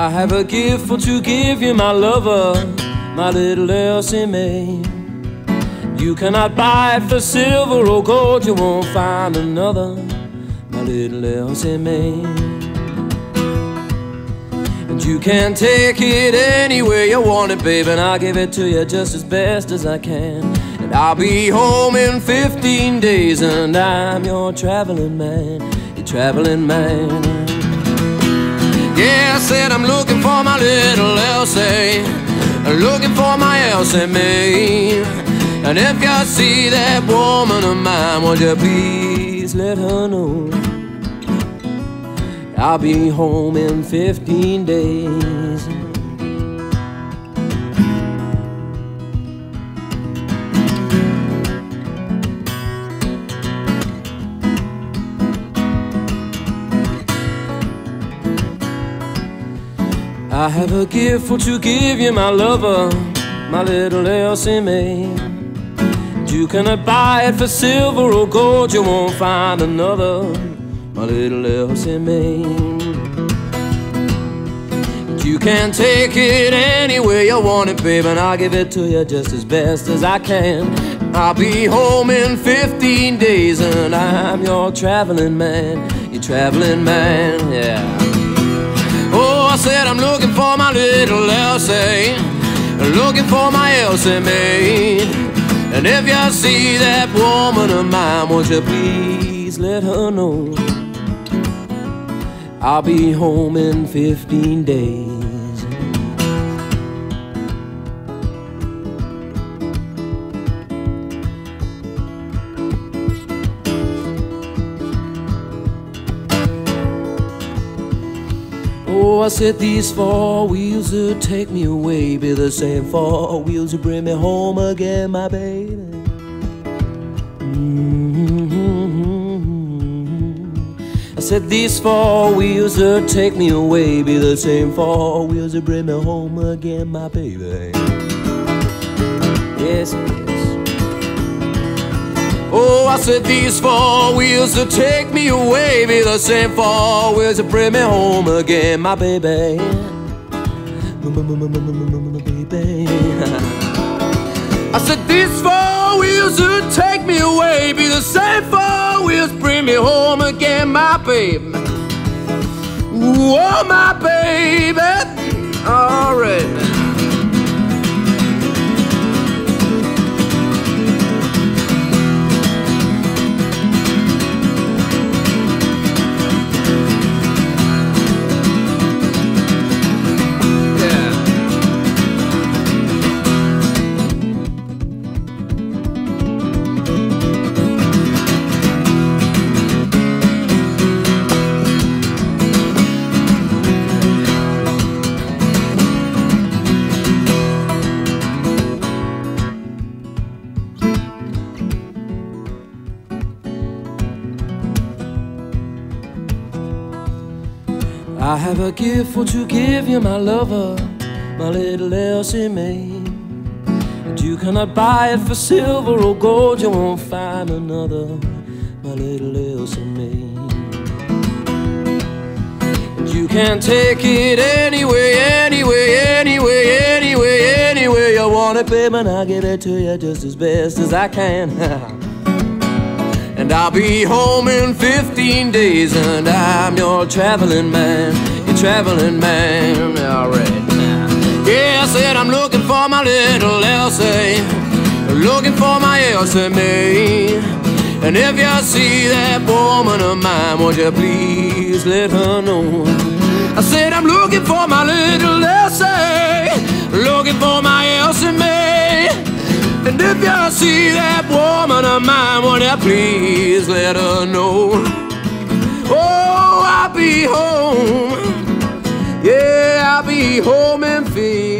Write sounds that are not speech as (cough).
I have a gift for to give you, my lover, my little Elsie Mae. You cannot buy it for silver or gold, you won't find another, my little Elsie Mae. And you can take it anywhere you want it, babe, and I'll give it to you just as best as I can. And I'll be home in 15 days, and I'm your traveling man, your traveling man. Said I'm looking for my little Elsie, I'm looking for my Elsie Mae. And if you see that woman of mine, would you please let her know? I'll be home in 15 days. I have a gift for to give you, my lover, my little Elsie Mae. You cannot buy it for silver or gold, you won't find another, my little Elsie Mae. You can take it anywhere you want it, babe, and I'll give it to you just as best as I can. I'll be home in 15 days, and I'm your traveling man, your traveling man, yeah. Said I'm looking for my little Elsie, looking for my Elsie Mae. And if you see that woman of mine, won't you please let her know? I'll be home in 15 days. I said these four wheels would take me away, be the same four wheels would bring me home again, my baby. Mm-hmm. I said these four wheels would take me away, be the same four wheels would bring me home again, my baby. Yes, yes. Oh, I said these four wheels to take me away be the same four wheels to bring me home again, my baby. baby. (laughs) I said these four wheels to take me away be the same four wheels bring me home again, my baby. Oh, my baby. All right. I have a gift for to give you, my lover, my little Elsie Mae. And you cannot buy it for silver or gold, you won't find another, my little Elsie Mae. And you can take it anyway, anyway, anyway, anyway, anyway you want it, baby, and I'll give it to you just as best as I can. (laughs) And I'll be home in 15 days, and I'm your traveling man, your traveling man. Alright now. Yeah, I said I'm looking for my little Elsie, looking for my Elsie Mae. And if you see that woman of mine, won't you please let her know? I said I'm looking for my little Elsie, looking for my see that woman of mine, won't you please let her know? Oh, I'll be home. Yeah, I'll be home in February.